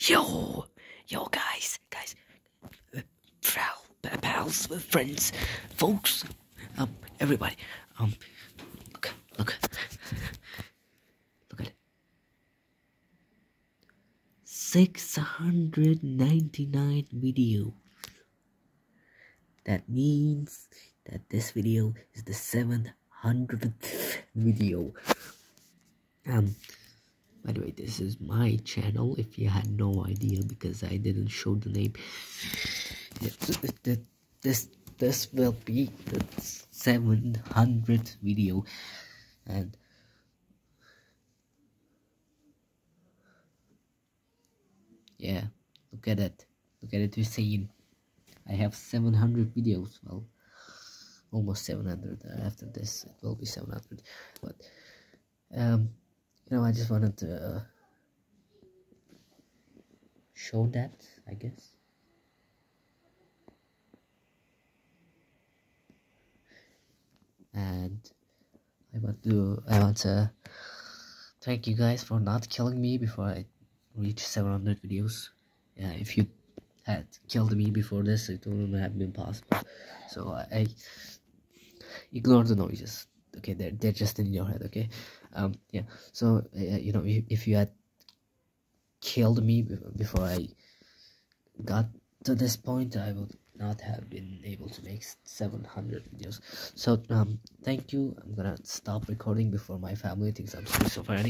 Yo, yo, guys, guys, uh, pal, pals, friends, folks, um, everybody, um, look, look, look at it. 699 video. That means that this video is the 700th video. Um, by the way, this is my channel if you had no idea because I didn't show the name. This this will be the 700th video. And yeah look at it. Look at it you're saying I have 700 videos. Well almost 700 after this it will be 700 but um you know I just wanted to uh, show that I guess. And I want to I want to thank you guys for not killing me before I reach 700 videos. Yeah if you had killed me before this it wouldn't have been possible. So I, I ignore the noises okay they're, they're just in your head okay? Um yeah. So uh, you know if, if you had killed me before i got to this point i would not have been able to make 700 videos. So um thank you. I'm gonna stop recording before my family thinks i'm schizophrenic